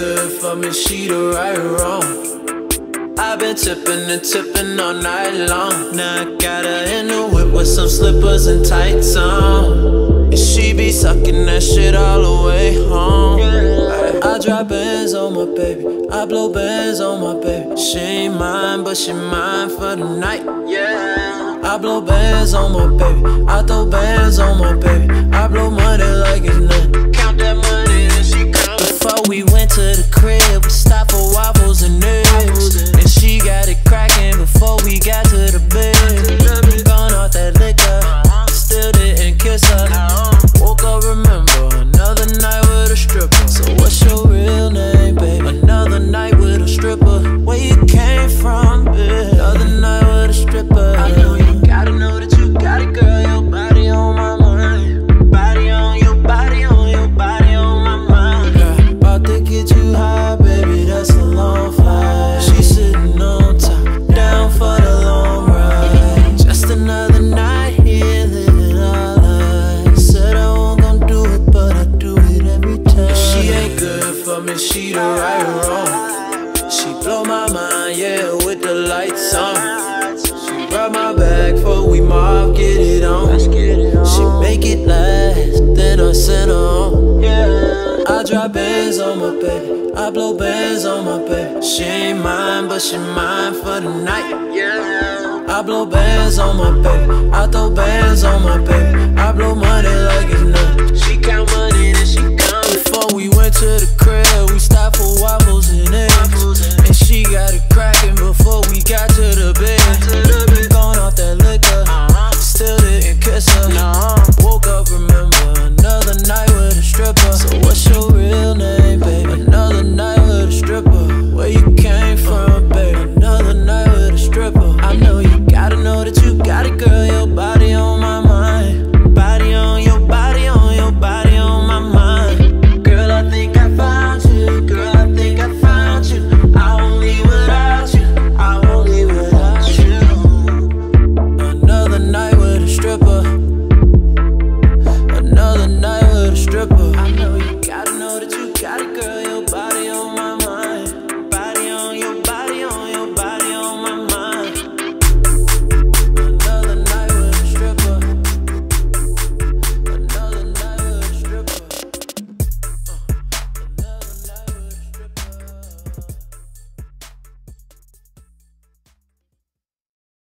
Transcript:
for me, she the right wrong. I've been tipping and tipping all night long. Now I got her in the whip with some slippers and tights on. And she be sucking that shit all the way home. I, I drop bands on my baby. I blow bands on my baby. She ain't mine, but she mine for the night. Yeah. I blow bands on my baby. I throw bands for she the right or wrong. She blow my mind, yeah, with the lights on. She rub my back before we mob, get it on. She make it last, then I send her. Yeah. I drop bands on my baby, I blow bands on my baby. She ain't mine, but she mine for the night. Yeah. I blow bands on my baby, I